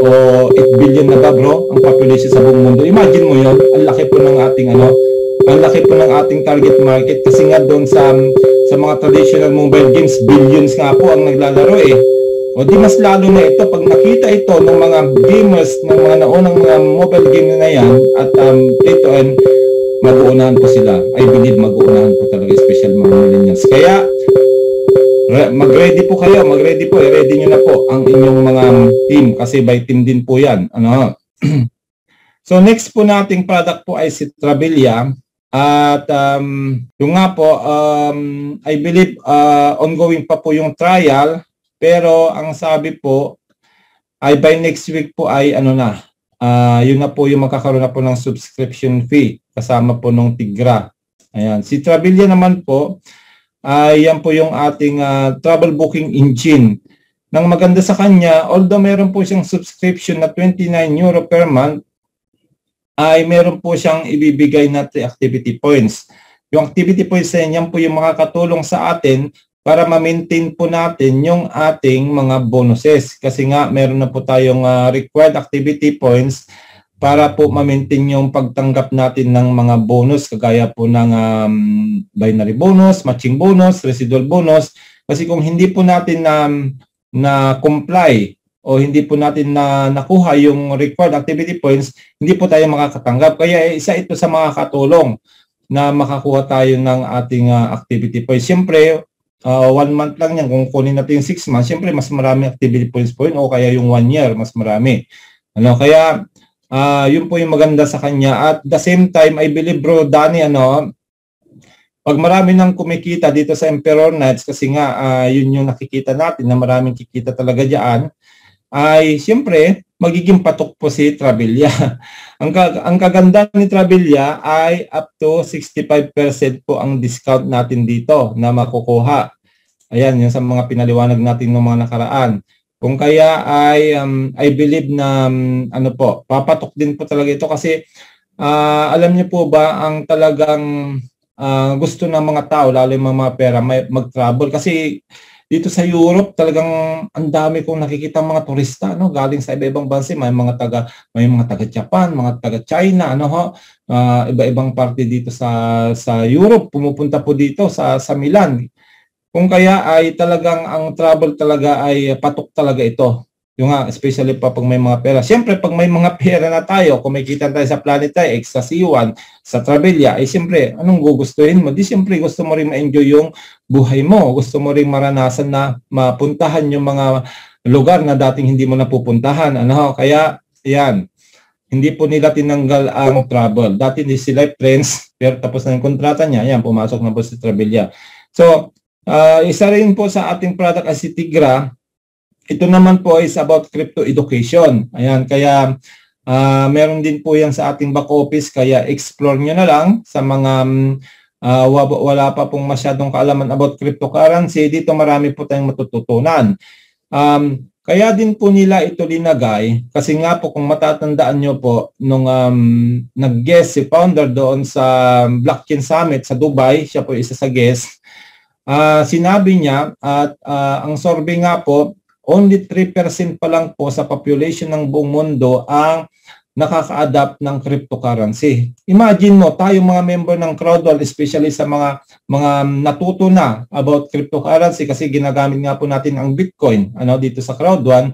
[SPEAKER 3] o 8 billion na ba bro ang population sa buong mundo. Imagine mo yon ang laki po ng ating ano, ang laki po ng ating target market kasi nga doon sa sa mga traditional mobile games, billions nga po ang naglalaro eh. O di mas lalo na ito pag nakita ito ng mga gamers ng mga naunang mga mobile game na yan at um, play to earn, mag-uunahan po sila. I believe mag-uunahan po talaga special mga millennials. Kaya re- mag-ready po kayo, mag-ready po, i-ready nyo na po ang inyong mga team kasi by team din po yan. Ano? [clears throat] so next po nating product po ay si Travelia. At um, yung nga po, um, I believe uh, ongoing pa po yung trial pero ang sabi po ay by next week po ay ano na, uh, yun na po yung magkakaroon na po ng subscription fee kasama po nung Tigra. Ayan. Si Travelia naman po, ay yan po yung ating uh, travel booking engine. Nang maganda sa kanya, although meron po siyang subscription na 29 euro per month, ay meron po siyang ibibigay na activity points. Yung activity points na po yung makakatulong sa atin para ma-maintain po natin yung ating mga bonuses. Kasi nga, meron na po tayong uh, required activity points para po ma-maintain yung pagtanggap natin ng mga bonus kagaya po ng um, binary bonus, matching bonus, residual bonus. Kasi kung hindi po natin na, na comply o hindi po natin na nakuha yung required activity points, hindi po tayo makakatanggap. Kaya isa ito sa mga katulong na makakuha tayo ng ating uh, activity points. Siyempre, uh, one month lang yan. Kung kunin natin yung six months, syempre mas marami activity points po yun o kaya yung one year, mas marami. Ano, kaya uh, yun po yung maganda sa kanya. At the same time, I believe bro, Danny, ano, pag marami nang kumikita dito sa Emperor Nights, kasi nga uh, yun yung nakikita natin na maraming kikita talaga diyan, ay siyempre magiging patok po si Travelia. [laughs] ang, ka- ang kaganda ni Travelia ay up to 65% po ang discount natin dito na makukuha. Ayan, yung sa mga pinaliwanag natin ng mga nakaraan. Kung kaya ay um, I believe na um, ano po, papatok din po talaga ito kasi uh, alam niyo po ba ang talagang uh, gusto ng mga tao lalo yung mga pera may mag-travel kasi dito sa Europe talagang ang dami kong nakikita mga turista no? Galing sa iba-ibang bansa may mga taga may mga taga Japan mga taga China ano ho? Uh, iba-ibang parte dito sa sa Europe pumupunta po dito sa sa Milan. Kung kaya ay talagang ang travel talaga ay patok talaga ito yung nga, especially pa pag may mga pera. Siyempre, pag may mga [laughs] pera na tayo, kung may kita tayo sa Planet X, sa C1, sa Travelia, ay siyempre, anong gugustuhin mo? Di siyempre, gusto mo rin ma-enjoy yung buhay mo. Gusto mo rin maranasan na mapuntahan yung mga lugar na dating hindi mo napupuntahan. Ano? Kaya, yan. Hindi po nila tinanggal ang travel. Dati hindi sila friends, [laughs] pero tapos na yung kontrata niya, yan, pumasok na po si Travelia. So, uh, isa rin po sa ating product as si Tigra, ito naman po is about crypto education. Ayan, kaya uh, meron din po yan sa ating back office kaya explore nyo na lang sa mga uh, wala pa pong masyadong kaalaman about cryptocurrency. Dito marami po tayong matututunan. Um, kaya din po nila ito linagay kasi nga po kung matatandaan nyo po nung um, nag-guest si founder doon sa Blockchain Summit sa Dubai, siya po isa sa guest, uh, sinabi niya at uh, ang survey nga po only 3% pa lang po sa population ng buong mundo ang nakaka-adapt ng cryptocurrency. Imagine mo, tayo mga member ng CrowdWall, especially sa mga mga natuto na about cryptocurrency kasi ginagamit nga po natin ang Bitcoin ano dito sa CrowdOne,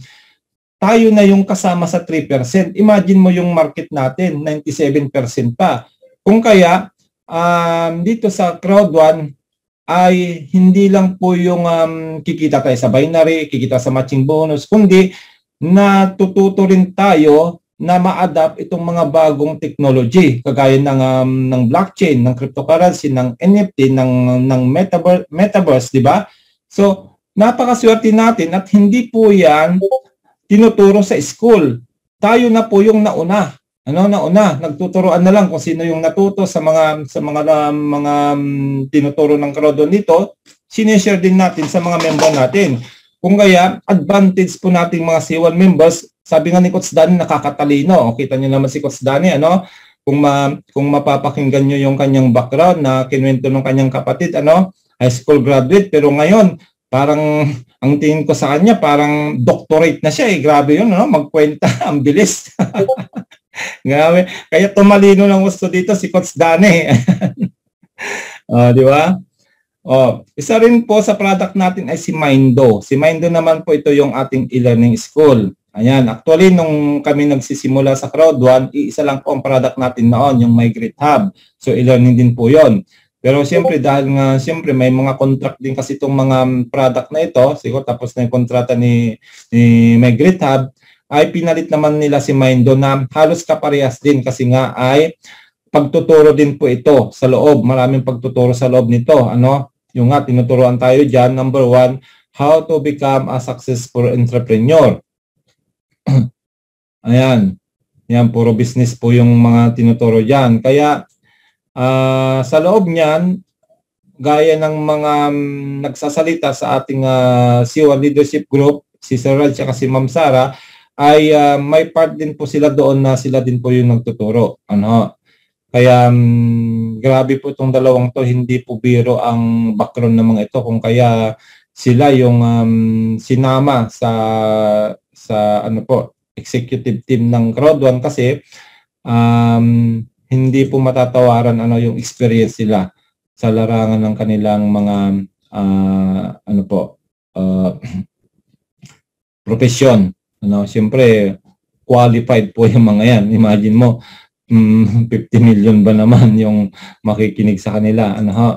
[SPEAKER 3] tayo na yung kasama sa 3%. Imagine mo yung market natin, 97% pa. Kung kaya, um, dito sa CrowdOne, ay hindi lang po yung um, kikita tayo sa binary, kikita sa matching bonus, kundi natututo rin tayo na ma-adapt itong mga bagong technology kagaya ng um, ng blockchain, ng cryptocurrency, ng NFT, ng ng metaverse, metaverse, di ba? So, napakaswerte natin at hindi po 'yan tinuturo sa school. Tayo na po yung nauna ano na una, nagtuturoan na lang kung sino yung natuto sa mga sa mga mga um, tinuturo ng Crodon dito, sineshare din natin sa mga member natin. Kung kaya, advantage po nating mga C1 members, sabi nga ni Coach Danny, nakakatalino. Kita niyo naman si Coach Danny, ano? Kung, ma, kung mapapakinggan niyo yung kanyang background na kinuwento ng kanyang kapatid, ano? High school graduate, pero ngayon, parang ang tingin ko sa kanya parang doctorate na siya eh. Grabe yun, no? Magkwenta, [laughs] ang bilis. [laughs] Grabe. Kaya tumalino ng gusto dito si Coach Dane. [laughs] oh, di ba? Oh, isa rin po sa product natin ay si Mindo. Si Mindo naman po ito yung ating e-learning school. Ayan, actually nung kami nagsisimula sa Crowd1, isa lang po ang product natin noon, yung Migrate Hub. So e-learning din po 'yon. Pero siyempre dahil nga siyempre may mga contract din kasi itong mga product na ito, siguro tapos na yung kontrata ni ni Migrate Hub, ay pinalit naman nila si Mindo na halos kaparehas din kasi nga ay pagtuturo din po ito sa loob. Maraming pagtuturo sa loob nito. Ano? Yung nga, tinuturoan tayo dyan. Number one, how to become a successful entrepreneur. [clears throat] Ayan. Yan, puro business po yung mga tinuturo dyan. Kaya, uh, sa loob niyan, gaya ng mga um, nagsasalita sa ating uh, C1 Leadership Group, si Sir Raj at si Ma'am Sara, ay uh, may part din po sila doon na sila din po yung nagtuturo. Ano? Kaya um, grabe po itong dalawang to, hindi po biro ang background ng mga ito. Kung kaya sila yung um, sinama sa sa ano po executive team ng Crowd1 kasi um, hindi po matatawaran ano yung experience nila sa larangan ng kanilang mga uh, ano po uh, [clears throat] profesyon ano siyempre qualified po yung mga yan imagine mo um, mm, [laughs] 50 million ba naman yung makikinig sa kanila ano ha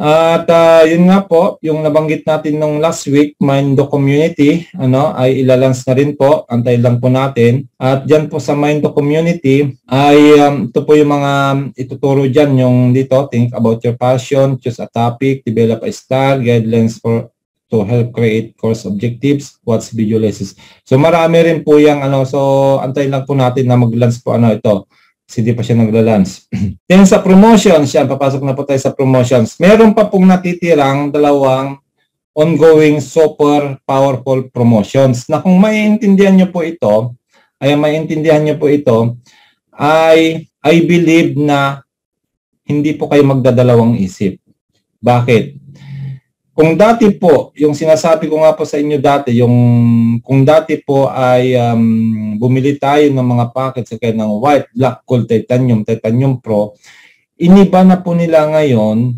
[SPEAKER 3] at uh, yun nga po, yung nabanggit natin nung last week, Mindo Community, ano, ay ilalans na rin po. Antay lang po natin. At dyan po sa Mindo Community, ay um, ito po yung mga ituturo dyan, yung dito, think about your passion, choose a topic, develop a style, guidelines for to help create course objectives, what's visualizes. So marami rin po yung ano, so antay lang po natin na mag-lance po ano ito hindi pa siya nagla-lunch. [clears throat] Then sa promotions, yan, papasok na po tayo sa promotions. Meron pa pong natitirang dalawang ongoing super powerful promotions na kung maiintindihan nyo po ito, ay maiintindihan nyo po ito, ay I believe na hindi po kayo magdadalawang isip. Bakit? Kung dati po, yung sinasabi ko nga po sa inyo dati, yung kung dati po ay um, bumili tayo ng mga packets kaya ng white, black, gold, titanium, titanium pro, iniba na po nila ngayon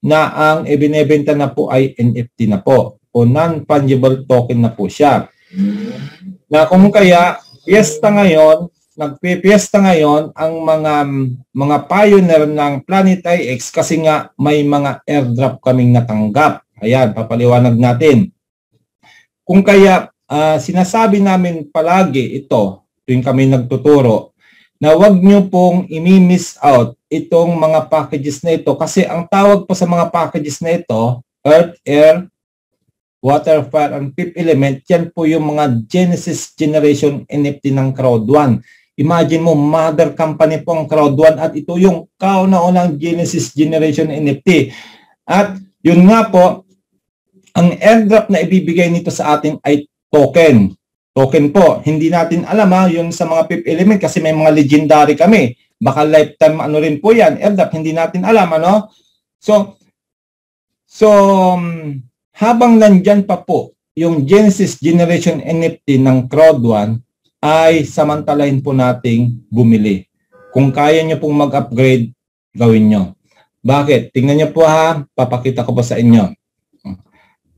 [SPEAKER 3] na ang ibinebenta na po ay NFT na po o non-fungible token na po siya. Na kung kaya, fiesta ngayon, nagpipiesta ngayon ang mga mga pioneer ng Planet IX kasi nga may mga airdrop kaming natanggap. Ayan, papaliwanag natin. Kung kaya uh, sinasabi namin palagi ito tuwing kami nagtuturo na wag nyo pong imi-miss out itong mga packages na ito kasi ang tawag po sa mga packages na ito, Earth, Air, Water, Fire, and Fifth Element, yan po yung mga Genesis Generation NFT ng Crowd1. Imagine mo, mother company po ang Crowd1 at ito yung kauna-unang Genesis Generation NFT. At yun nga po, ang airdrop na ibibigay nito sa atin ay token. Token po. Hindi natin alam ha, yun sa mga PIP element kasi may mga legendary kami. Baka lifetime ano rin po yan. Airdrop, hindi natin alam ano. So, so um, habang nandyan pa po yung Genesis Generation NFT ng Crowd1, ay samantalahin po nating bumili. Kung kaya nyo pong mag-upgrade, gawin nyo. Bakit? Tingnan nyo po ha, papakita ko po sa inyo.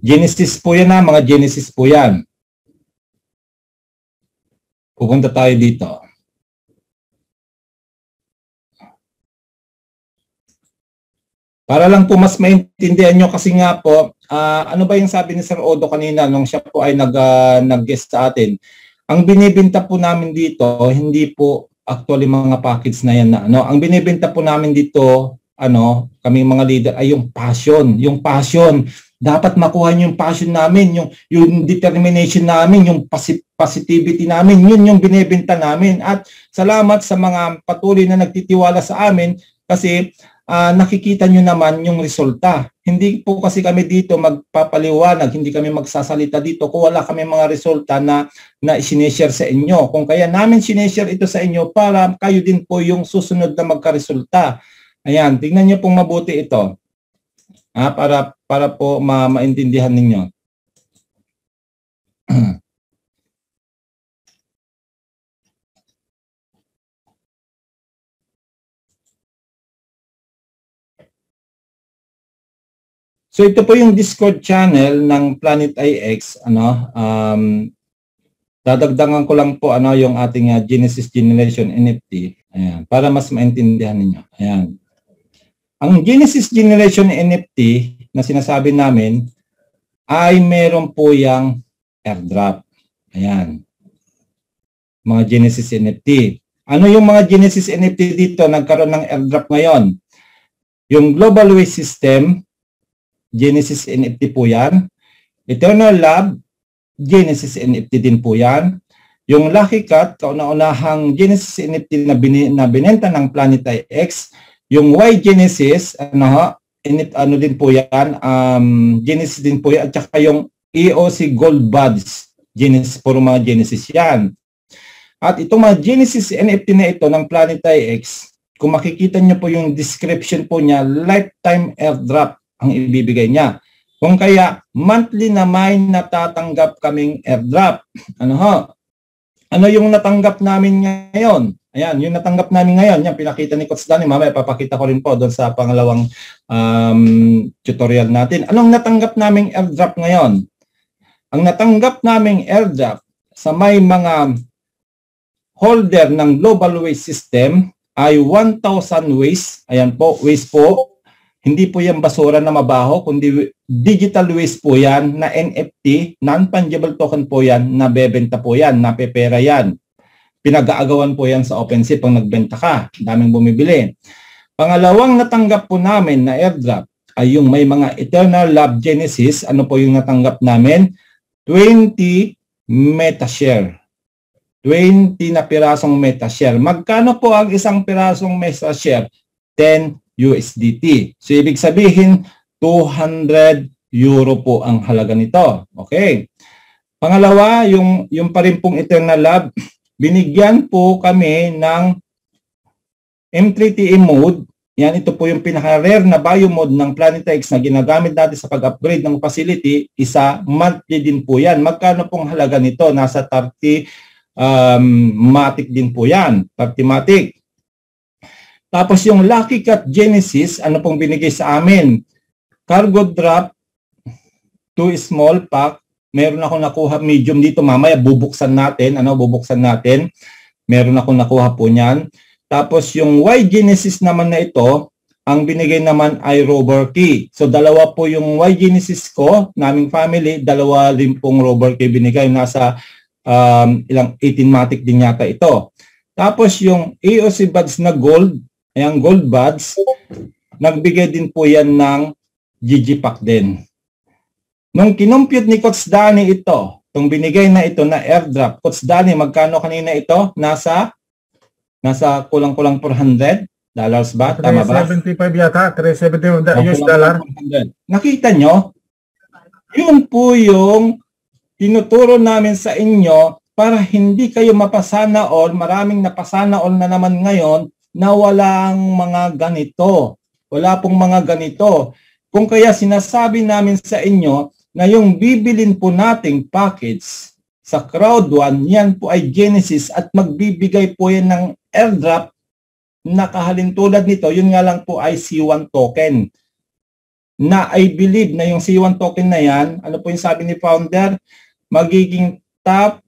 [SPEAKER 3] Genesis po yan ha, mga Genesis po yan. Pupunta tayo dito. Para lang po mas maintindihan nyo kasi nga po, uh, ano ba yung sabi ni Sir Odo kanina nung siya po ay nag, uh, nag-guest sa atin? Ang binibenta po namin dito, hindi po actually mga package na yan na ano. Ang binibenta po namin dito, ano, kami mga leader ay yung passion, yung passion. Dapat makuha niyo yung passion namin, yung yung determination namin, yung positivity namin, yun yung binebenta namin. At salamat sa mga patuloy na nagtitiwala sa amin kasi uh, nakikita nyo naman yung resulta. Hindi po kasi kami dito magpapaliwanag, hindi kami magsasalita dito kung wala kami mga resulta na, na sineshare sa inyo. Kung kaya namin sineshare ito sa inyo para kayo din po yung susunod na magkaresulta. Ayan, tingnan nyo pong mabuti ito. ah, para para po ma maintindihan ninyo. [clears throat] So ito po yung Discord channel ng Planet IX ano um dadagdagan ko lang po ano yung ating uh, Genesis Generation NFT ayan para mas maintindihan ninyo. Ayan. Ang Genesis Generation NFT na sinasabi namin ay meron po yang airdrop. Ayan. Mga Genesis NFT. Ano yung mga Genesis NFT dito nagkaroon ng airdrop ngayon? Yung Global Waste System, Genesis NFT po yan. Eternal Lab, Genesis NFT din po yan. Yung Lucky Cat, kauna-unahang Genesis NFT na, bin, na binenta ng Planet X. Yung Y Genesis, ano, ho, init, ano din po yan, um, Genesis din po yan. At saka yung EOC Gold Buds, Genesis, puro mga Genesis yan. At itong mga Genesis NFT na ito ng Planet X, kung makikita nyo po yung description po niya, lifetime airdrop ang ibibigay niya. Kung kaya monthly na may natatanggap kaming airdrop. [clears throat] Ano ho? Ano yung natanggap namin ngayon? Ayan, yung natanggap namin ngayon, yan pinakita ni Coach Danny, mamaya papakita ko rin po doon sa pangalawang um, tutorial natin. Anong natanggap naming airdrop ngayon? Ang natanggap naming airdrop sa may mga holder ng Global Waste System ay 1,000 waste. Ayan po, waste po. Hindi po yan basura na mabaho, kundi digital waste po yan na NFT, non-fungible token po yan, nabebenta po yan, napepera yan. Pinag-aagawan po yan sa OpenSea pag nagbenta ka. Daming bumibili. Pangalawang natanggap po namin na airdrop ay yung may mga Eternal Lab Genesis. Ano po yung natanggap namin? 20 metashare. 20 na pirasong metashare. Magkano po ang isang pirasong metashare? 10 USDT. So, ibig sabihin, 200 euro po ang halaga nito. Okay. Pangalawa, yung, yung pa rin pong Eternal Lab, binigyan po kami ng M3TE mode. Yan, ito po yung pinaka-rare na bio mode ng Planet X na ginagamit natin sa pag-upgrade ng facility. Isa, monthly din po yan. Magkano pong halaga nito? Nasa 30 um, matic din po yan. 30 matic. Tapos yung Lucky Cat Genesis, ano pong binigay sa amin? Cargo drop, 2 small pack. Meron ako nakuha medium dito. Mamaya bubuksan natin. Ano, bubuksan natin. Meron ako nakuha po niyan. Tapos yung Y Genesis naman na ito, ang binigay naman ay rubber key. So dalawa po yung Y Genesis ko, naming family, dalawa rin pong rubber key binigay. Nasa um, ilang 18 matic din yata ito. Tapos yung AOC buds na gold, Ayan, gold buds. Nagbigay din po yan ng Gigipack din. Nung kinumpute ni Coach Danny ito, itong binigay na ito na airdrop, Coach Danny, magkano kanina ito? Nasa, nasa kulang-kulang 400 dollars ba? Tama ba?
[SPEAKER 1] 375 yata, 375 US dollar.
[SPEAKER 3] Nakita nyo? Yun po yung tinuturo namin sa inyo para hindi kayo mapasana all, maraming napasana all na naman ngayon na walang mga ganito. Wala pong mga ganito. Kung kaya sinasabi namin sa inyo na yung bibilin po nating package sa Crowd1, yan po ay Genesis at magbibigay po yan ng airdrop na kahalintulad nito, yun nga lang po ay C1 token. Na I believe na yung C1 token na yan, ano po yung sabi ni founder, magiging top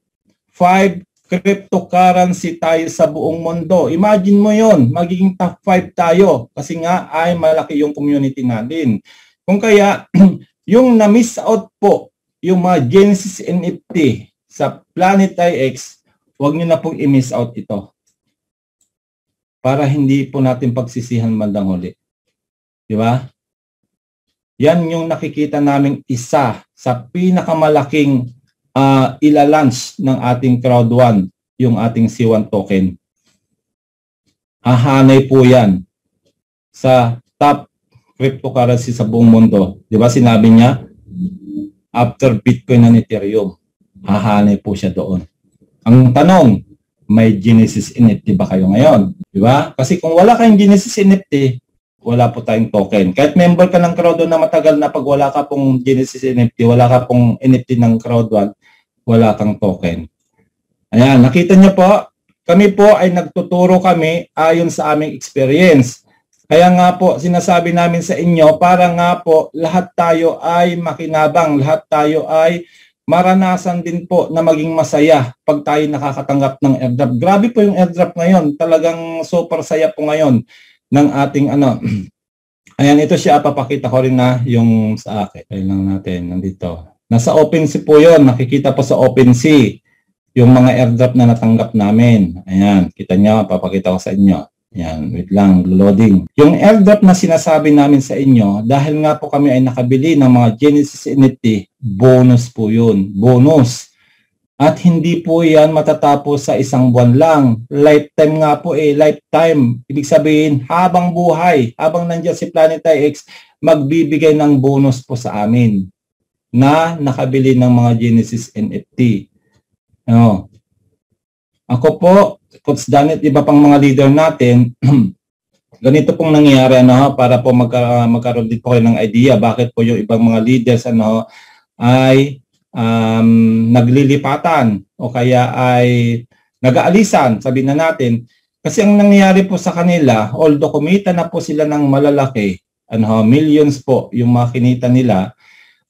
[SPEAKER 3] 5 cryptocurrency tayo sa buong mundo. Imagine mo yon magiging top 5 tayo kasi nga ay malaki yung community natin. Kung kaya, [clears throat] yung na-miss out po, yung mga Genesis NFT sa Planet IX, huwag nyo na pong i-miss out ito. Para hindi po natin pagsisihan bandang huli. Di ba? Yan yung nakikita naming isa sa pinakamalaking uh, ilalunch ng ating Crowd1, yung ating C1 token. Hahanay po yan sa top cryptocurrency sa buong mundo. Di ba sinabi niya, after Bitcoin and Ethereum, hahanay po siya doon. Ang tanong, may Genesis NFT ba kayo ngayon? Di ba? Kasi kung wala kayong Genesis NFT, wala po tayong token. Kahit member ka ng Crowd1 na matagal na pag wala ka pong Genesis NFT, wala ka pong NFT ng Crowd1, wala kang token. Ayan, nakita niyo po, kami po ay nagtuturo kami ayon sa aming experience. Kaya nga po, sinasabi namin sa inyo, para nga po lahat tayo ay makinabang, lahat tayo ay maranasan din po na maging masaya pag tayo nakakatanggap ng airdrop. Grabe po yung airdrop ngayon. Talagang super saya po ngayon ng ating ano. [clears throat] Ayan, ito siya. Papakita ko rin na yung sa akin. Lang natin. Nandito. Nasa OpenSea po yon Nakikita po sa OpenSea yung mga airdrop na natanggap namin. Ayan. Kita nyo. Papakita ko sa inyo. Yan, wait lang, loading. Yung airdrop na sinasabi namin sa inyo, dahil nga po kami ay nakabili ng mga Genesis NFT, bonus po yun. Bonus. At hindi po yan matatapos sa isang buwan lang. Lifetime nga po eh, lifetime. Ibig sabihin, habang buhay, habang nandiyan si Planet X, magbibigay ng bonus po sa amin na nakabili ng mga Genesis NFT. Ano? Ako po, Coach Danit, iba pang mga leader natin, [clears throat] ganito pong nangyayari ano, para po magka, magkaroon din po kayo ng idea bakit po yung ibang mga leaders ano, ay um, naglilipatan o kaya ay nag-aalisan, sabi na natin. Kasi ang nangyayari po sa kanila, although kumita na po sila ng malalaki, ano, millions po yung mga kinita nila,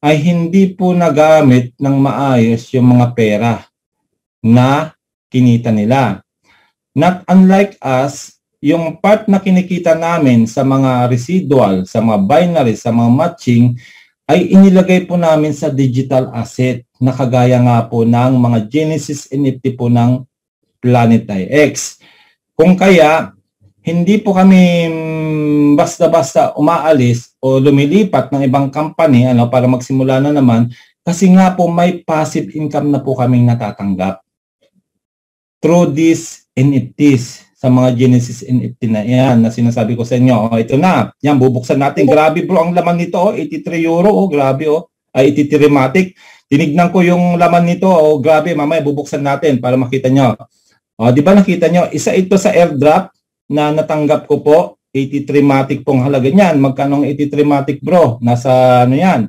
[SPEAKER 3] ay hindi po nagamit ng maayos yung mga pera na kinita nila. Not unlike us, yung part na kinikita namin sa mga residual, sa mga binary, sa mga matching, ay inilagay po namin sa digital asset na kagaya nga po ng mga Genesis NFT po ng Planet IX. Kung kaya, hindi po kami basta-basta umaalis o lumilipat ng ibang company ano, para magsimula na naman kasi nga po may passive income na po kaming natatanggap through these NFTs sa mga Genesis NFT na yan na sinasabi ko sa inyo. Oh, ito na. Yan, bubuksan natin. Grabe bro, ang laman nito. Oh, 83 euro. Oh, grabe oh. Ay, 83 Matic. Tinignan ko yung laman nito. Oh, grabe. Mamaya bubuksan natin para makita nyo. Oh, di ba nakita nyo? Isa ito sa airdrop na natanggap ko po. 83 Matic pong halaga niyan. Magkano ang 83 Matic bro? Nasa ano yan?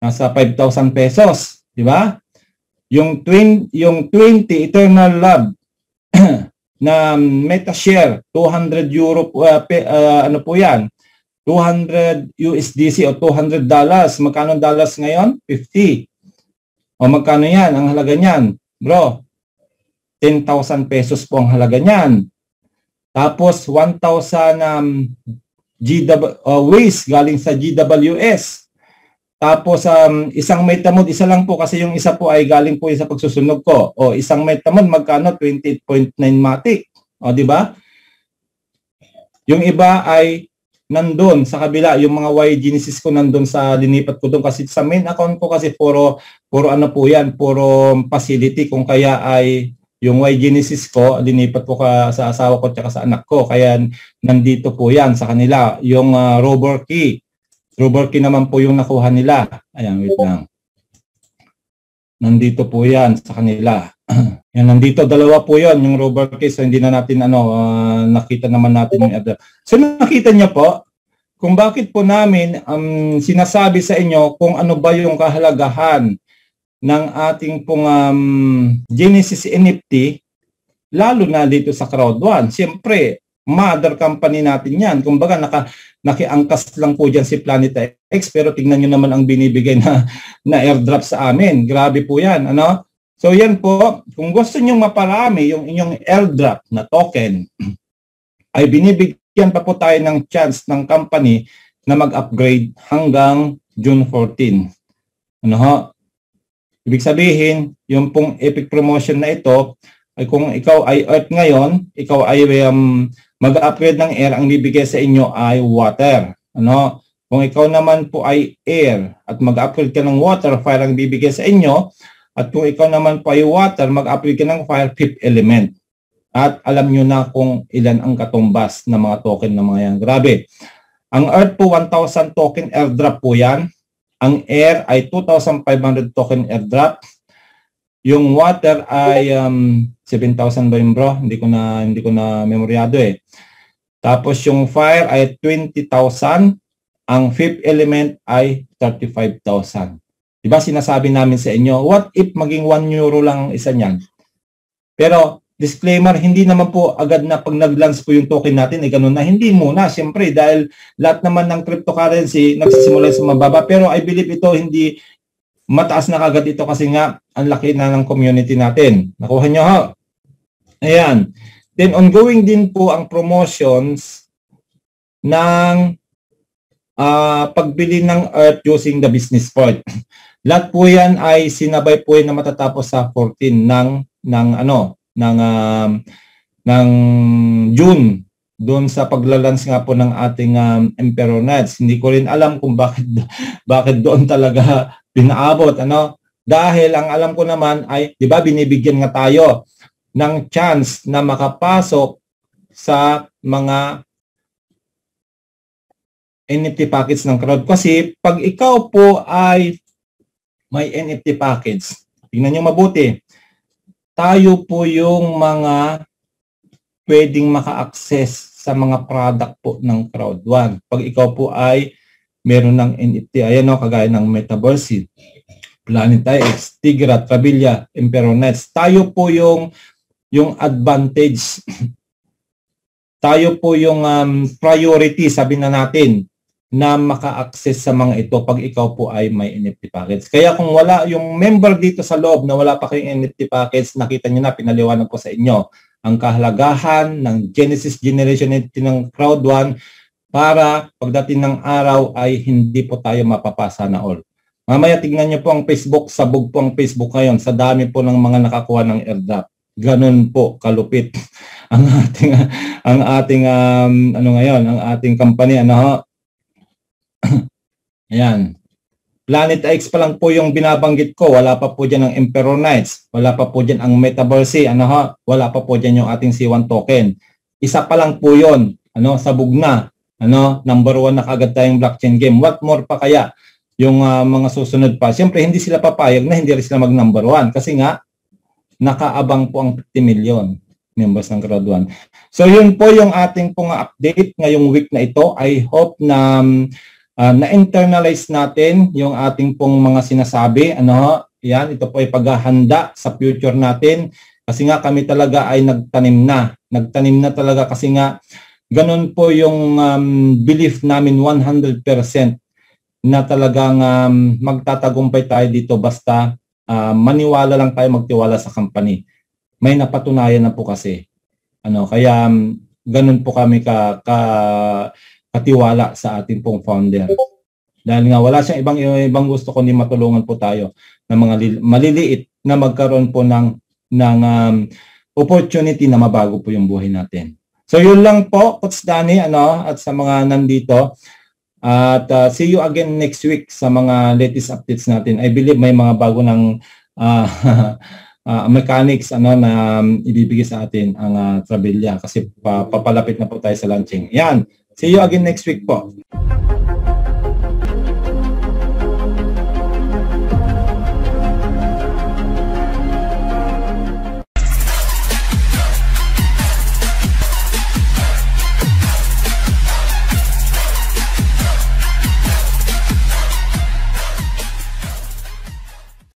[SPEAKER 3] Nasa 5,000 pesos. Di ba? Yung, twin, yung 20 Eternal Love [clears throat] na MetaShare 200 euro uh, pe, uh, ano po yan 200 USDC o 200 dollars magkano dollars ngayon 50 o magkano yan ang halaga niyan bro 10,000 pesos po ang halaga niyan tapos 1,000 um, GW, uh, waste galing sa GWS tapos um, isang metamod, isa lang po kasi yung isa po ay galing po sa pagsusunog ko. O isang metamod magkano 28.9 matic. O di ba? Yung iba ay nandun sa kabila, yung mga Y Genesis ko nandun sa linipat ko doon kasi sa main account ko kasi puro puro ano po yan, puro facility kung kaya ay yung Y Genesis ko, linipat ko ka sa asawa ko at sa anak ko. Kaya nandito po yan sa kanila. Yung uh, rover key, Robert key naman po yung nakuha nila. Ayan, wait lang. Nandito po yan sa kanila. [clears throat] yan, nandito, dalawa po yon yung Robert key. So, hindi na natin, ano, uh, nakita naman natin yung other. So, nakita niyo po, kung bakit po namin um, sinasabi sa inyo kung ano ba yung kahalagahan ng ating pong um, Genesis NFT, lalo na dito sa Crowd1. Siyempre, mother company natin yan. Kumbaga, naka, nakiangkas lang po dyan si Planet X, pero tingnan nyo naman ang binibigay na, na airdrop sa amin. Grabe po yan. Ano? So yan po, kung gusto nyo maparami yung inyong airdrop na token, [clears throat] ay binibigyan pa po tayo ng chance ng company na mag-upgrade hanggang June 14. Ano ho? Ibig sabihin, yung pong epic promotion na ito, ay kung ikaw ay Earth ngayon, ikaw ay um, mag-upgrade ng air, ang bibigay sa inyo ay water. Ano? Kung ikaw naman po ay air at mag-upgrade ka ng water, fire ang bibigay sa inyo. At kung ikaw naman po ay water, mag-upgrade ka ng fire, fifth element. At alam nyo na kung ilan ang katumbas ng mga token ng mga yan. Grabe. Ang Earth po, 1,000 token airdrop po yan. Ang air ay 2,500 token airdrop. Yung water ay um, 7,000 ba yun bro? Hindi ko na hindi ko na memoryado eh. Tapos yung fire ay 20,000. Ang fifth element ay 35,000. Diba sinasabi namin sa inyo, what if maging 1 euro lang ang isa niyan? Pero disclaimer, hindi naman po agad na pag nag-lance po yung token natin, eh ganun na. Hindi muna, siyempre, dahil lahat naman ng cryptocurrency nagsisimula sa mababa. Pero I believe ito hindi mataas na kagad ito kasi nga ang laki na ng community natin. Nakuha nyo ha? Ayan. Then ongoing din po ang promotions ng ah, pagbili ng earth using the business part. [laughs] Lahat po yan ay sinabay po yan na matatapos sa 14 ng ng ano ng um, ng June doon sa paglalans nga po ng ating um, Emperor Knights. Hindi ko rin alam kung bakit [laughs] bakit doon talaga [laughs] pinaabot ano dahil ang alam ko naman ay 'di ba binibigyan nga tayo ng chance na makapasok sa mga NFT package ng crowd kasi pag ikaw po ay may NFT package tingnan niyo mabuti tayo po yung mga pwedeng maka-access sa mga product po ng crowd one pag ikaw po ay meron ng NFT ayan o kagaya ng Metaverse Planet X, Tigra, Trabilia, Emperor Nets. Tayo po yung yung advantage. [clears throat] Tayo po yung um, priority, sabi na natin, na maka-access sa mga ito pag ikaw po ay may NFT package. Kaya kung wala yung member dito sa loob na wala pa kayong NFT package, nakita nyo na, pinaliwanag ko sa inyo ang kahalagahan ng Genesis Generation NFT ng Crowd1 para pagdating ng araw ay hindi po tayo mapapasa na all. Mamaya tignan niyo po ang Facebook, sabog po ang Facebook ngayon sa dami po ng mga nakakuha ng airdrop. Ganun po kalupit [laughs] ang ating ang ating um, ano ngayon, ang ating company ano ho. [coughs] Ayan. Planet X pa lang po yung binabanggit ko. Wala pa po dyan ang Emperor Knights. Wala pa po dyan ang Metaverse. Ano ha? Wala pa po dyan yung ating C1 token. Isa pa lang po yon Ano? Sabog na. Ano? Number one na kagad tayong blockchain game. What more pa kaya? Yung uh, mga susunod pa. Siyempre, hindi sila papayag na hindi rin sila mag number one. Kasi nga, nakaabang po ang 50 million members ng Crowd 1. So yun po yung ating pong update ngayong week na ito. I hope na um, uh, na-internalize natin yung ating pong mga sinasabi. Ano, yan, ito po ay paghahanda sa future natin. Kasi nga kami talaga ay nagtanim na. Nagtanim na talaga kasi nga ganun po yung um, belief namin 100% na talagang um, magtatagumpay tayo dito basta uh, maniwala lang tayo magtiwala sa company may napatunayan na po kasi. Ano, kaya um, ganun po kami ka, ka katiwala sa ating pong founder. Dahil nga wala siyang ibang ibang gusto kundi matulungan po tayo ng mga maliliit na magkaroon po ng ng um, opportunity na mabago po yung buhay natin. So yun lang po, Coach Danny, ano, at sa mga nandito. At uh, see you again next week sa mga latest updates natin. I believe may mga bago ng uh, uh, [laughs] mechanics ano na um, ibibigay sa atin ang uh, Trabelia kasi pa, papalapit na po tayo sa launching. Yan. See you again next week po.